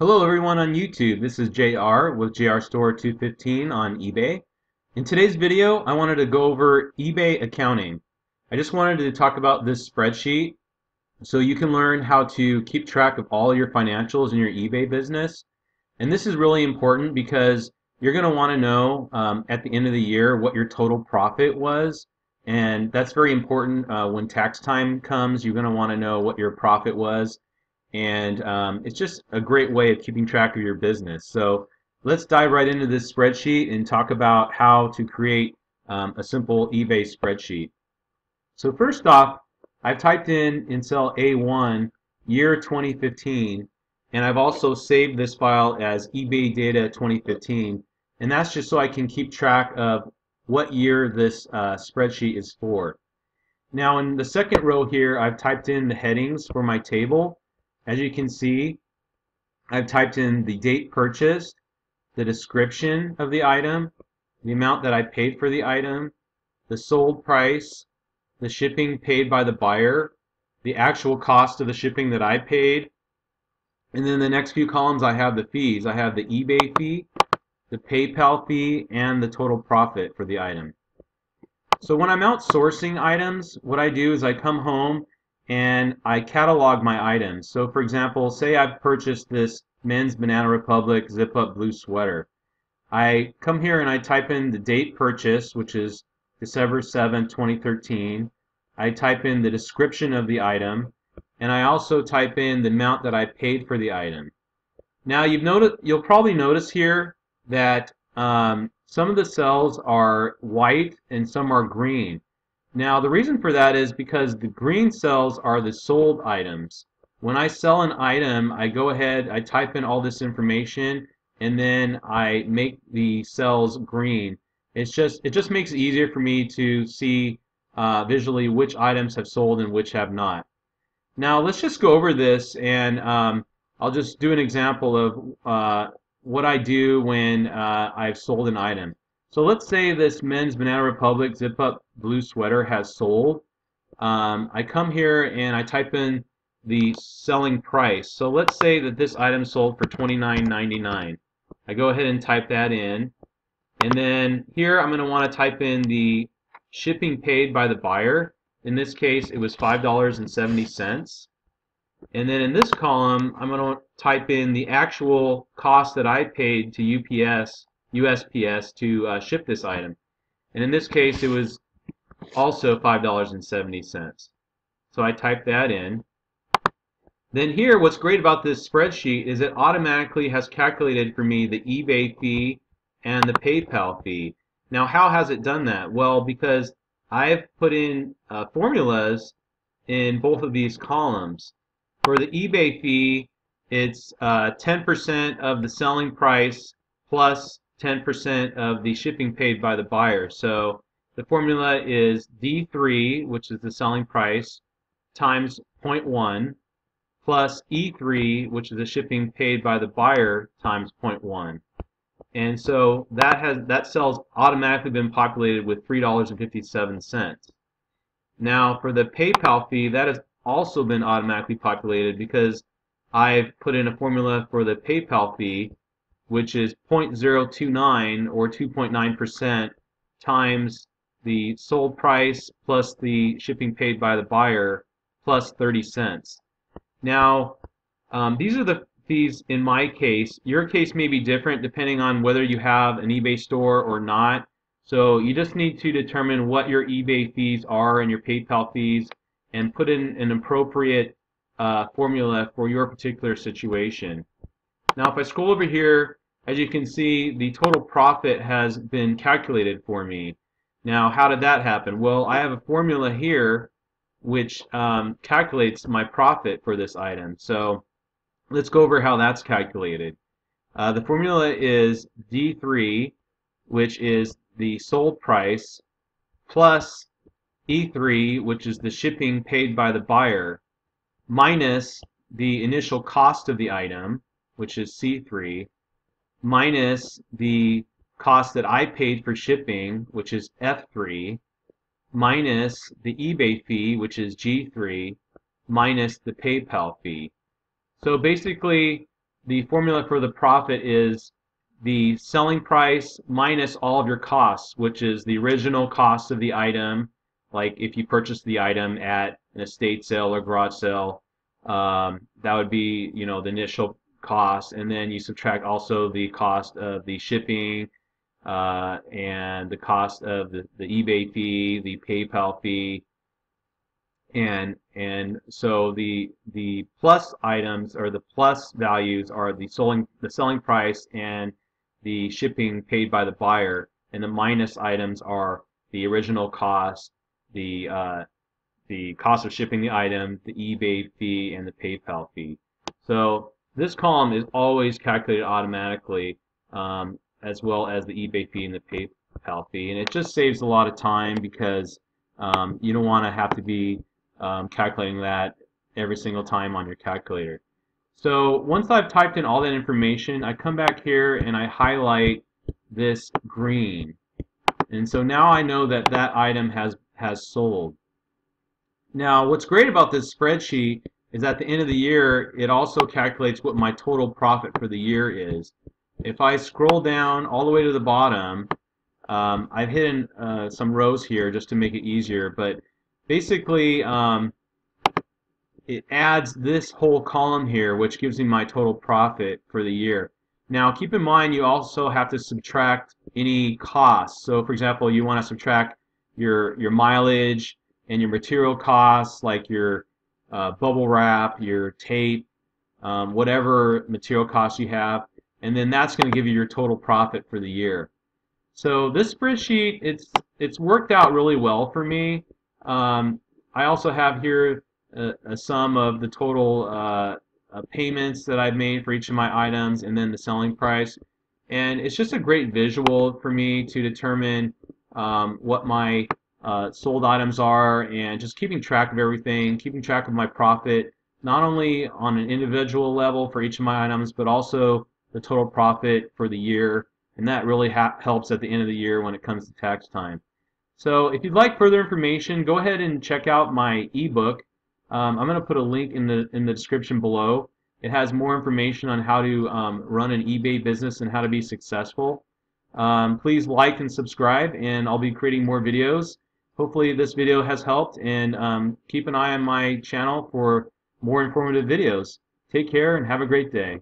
Hello everyone on YouTube. This is JR with JR Store 215 on eBay. In today's video, I wanted to go over eBay accounting. I just wanted to talk about this spreadsheet so you can learn how to keep track of all your financials in your eBay business. And this is really important because you're going to want to know um, at the end of the year what your total profit was. And that's very important uh, when tax time comes. You're going to want to know what your profit was and um, it's just a great way of keeping track of your business. So let's dive right into this spreadsheet and talk about how to create um, a simple eBay spreadsheet. So first off, I've typed in in cell A1 year 2015 and I've also saved this file as eBay data 2015 and that's just so I can keep track of what year this uh, spreadsheet is for. Now in the second row here I've typed in the headings for my table as you can see, I've typed in the date purchased, the description of the item, the amount that I paid for the item, the sold price, the shipping paid by the buyer, the actual cost of the shipping that I paid, and then the next few columns I have the fees. I have the eBay fee, the PayPal fee, and the total profit for the item. So when I'm outsourcing items, what I do is I come home and I catalog my items. So for example, say I've purchased this men's Banana Republic zip up blue sweater. I come here and I type in the date purchase, which is December 7, 2013. I type in the description of the item, and I also type in the amount that I paid for the item. Now you've noticed, you'll probably notice here that um, some of the cells are white and some are green. Now the reason for that is because the green cells are the sold items. When I sell an item, I go ahead, I type in all this information, and then I make the cells green. It's just it just makes it easier for me to see uh, visually which items have sold and which have not. Now let's just go over this, and um, I'll just do an example of uh, what I do when uh, I've sold an item. So let's say this men's Banana Republic zip up blue sweater has sold. Um, I come here and I type in the selling price. So let's say that this item sold for $29.99. I go ahead and type that in. And then here I'm going to want to type in the shipping paid by the buyer. In this case, it was $5.70. And then in this column, I'm going to type in the actual cost that I paid to UPS USPS to uh, ship this item. And in this case, it was also $5.70. So I type that in. Then here, what's great about this spreadsheet is it automatically has calculated for me the eBay fee and the PayPal fee. Now, how has it done that? Well, because I've put in uh, formulas in both of these columns. For the eBay fee, it's 10% uh, of the selling price plus 10% of the shipping paid by the buyer. So the formula is D3, which is the selling price, times 0.1 plus E3, which is the shipping paid by the buyer, times 0.1. And so that has that cell's automatically been populated with $3.57. Now for the PayPal fee, that has also been automatically populated because I've put in a formula for the PayPal fee which is 0.029 or 2.9% times the sold price plus the shipping paid by the buyer plus 30 cents. Now, um, these are the fees in my case. Your case may be different depending on whether you have an eBay store or not. So you just need to determine what your eBay fees are and your PayPal fees and put in an appropriate uh, formula for your particular situation. Now if I scroll over here as you can see, the total profit has been calculated for me. Now, how did that happen? Well, I have a formula here which um, calculates my profit for this item. So let's go over how that's calculated. Uh, the formula is D3, which is the sold price, plus E3, which is the shipping paid by the buyer, minus the initial cost of the item, which is C3, minus the cost that I paid for shipping, which is F3, minus the eBay fee, which is G3, minus the PayPal fee. So basically, the formula for the profit is the selling price minus all of your costs, which is the original cost of the item, like if you purchase the item at an estate sale or garage sale, um, that would be you know the initial cost, and then you subtract also the cost of the shipping uh, and the cost of the, the eBay fee, the PayPal fee, and and so the the plus items or the plus values are the selling the selling price and the shipping paid by the buyer, and the minus items are the original cost, the uh, the cost of shipping the item, the eBay fee, and the PayPal fee. So this column is always calculated automatically, um, as well as the eBay fee and the PayPal fee, and it just saves a lot of time because um, you don't want to have to be um, calculating that every single time on your calculator. So once I've typed in all that information, I come back here and I highlight this green. And so now I know that that item has, has sold. Now what's great about this spreadsheet is at the end of the year, it also calculates what my total profit for the year is. If I scroll down all the way to the bottom, um, I've hidden uh, some rows here just to make it easier, but basically um, it adds this whole column here which gives me my total profit for the year. Now keep in mind you also have to subtract any costs. So for example you want to subtract your your mileage and your material costs like your uh, bubble wrap, your tape, um, whatever material costs you have and then that's going to give you your total profit for the year. So this spreadsheet it's it's worked out really well for me. Um, I also have here a, a sum of the total uh, uh, payments that I've made for each of my items and then the selling price. And it's just a great visual for me to determine um, what my uh, sold items are and just keeping track of everything, keeping track of my profit, not only on an individual level for each of my items, but also the total profit for the year. And that really helps at the end of the year when it comes to tax time. So if you'd like further information, go ahead and check out my ebook. Um, I'm going to put a link in the in the description below. It has more information on how to um, run an eBay business and how to be successful. Um, please like and subscribe, and I'll be creating more videos. Hopefully this video has helped, and um, keep an eye on my channel for more informative videos. Take care and have a great day.